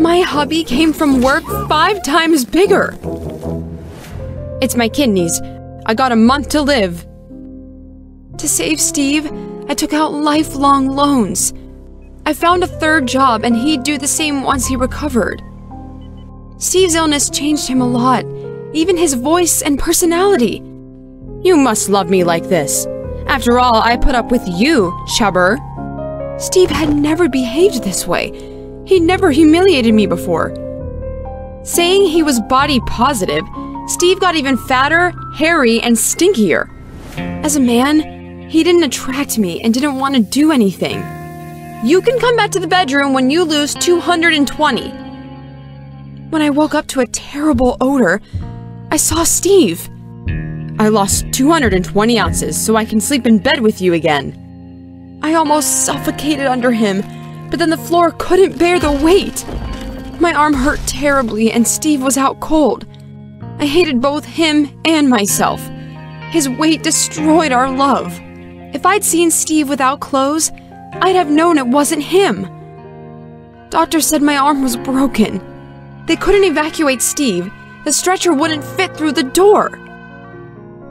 My hubby came from work five times bigger. It's my kidneys. I got a month to live. To save Steve, I took out lifelong loans. I found a third job, and he'd do the same once he recovered. Steve's illness changed him a lot, even his voice and personality. You must love me like this. After all, I put up with you, Chubber. Steve had never behaved this way. He'd never humiliated me before. Saying he was body positive, Steve got even fatter, hairy, and stinkier. As a man, he didn't attract me and didn't want to do anything. You can come back to the bedroom when you lose 220. When I woke up to a terrible odor, I saw Steve. I lost 220 ounces so I can sleep in bed with you again. I almost suffocated under him, but then the floor couldn't bear the weight. My arm hurt terribly and Steve was out cold. I hated both him and myself. His weight destroyed our love. If I'd seen Steve without clothes, I'd have known it wasn't him. Doctor said my arm was broken. They couldn't evacuate Steve. The stretcher wouldn't fit through the door.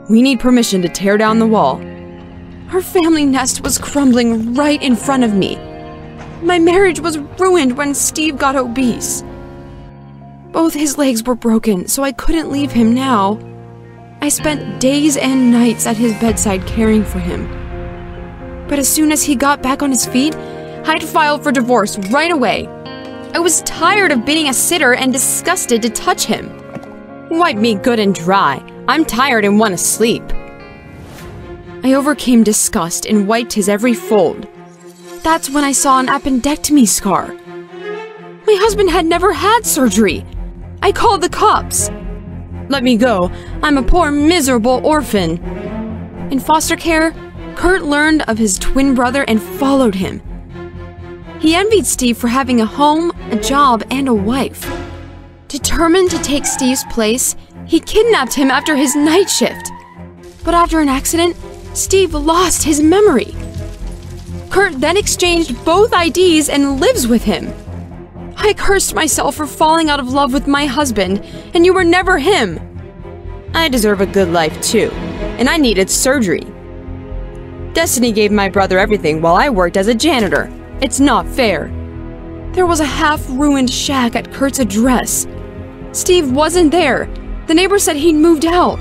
We need permission to tear down the wall. Our family nest was crumbling right in front of me. My marriage was ruined when Steve got obese. Both his legs were broken, so I couldn't leave him now. I spent days and nights at his bedside caring for him. But as soon as he got back on his feet, I'd file for divorce right away. I was tired of being a sitter and disgusted to touch him. Wipe me good and dry. I'm tired and want to sleep. I overcame disgust and wiped his every fold. That's when I saw an appendectomy scar. My husband had never had surgery. I called the cops. Let me go. I'm a poor, miserable orphan. In foster care, Kurt learned of his twin brother and followed him. He envied Steve for having a home, a job, and a wife. Determined to take Steve's place, he kidnapped him after his night shift. But after an accident, Steve lost his memory. Kurt then exchanged both IDs and lives with him. I cursed myself for falling out of love with my husband, and you were never him. I deserve a good life too, and I needed surgery. Destiny gave my brother everything while I worked as a janitor. It's not fair. There was a half ruined shack at Kurt's address. Steve wasn't there. The neighbor said he'd moved out.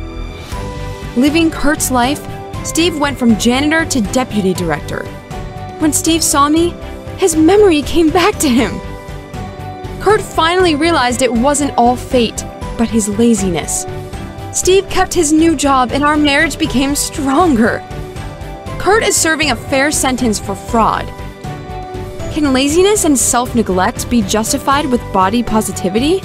Living Kurt's life, Steve went from janitor to deputy director. When Steve saw me, his memory came back to him. Kurt finally realized it wasn't all fate, but his laziness. Steve kept his new job and our marriage became stronger. Kurt is serving a fair sentence for fraud. Can laziness and self neglect be justified with body positivity?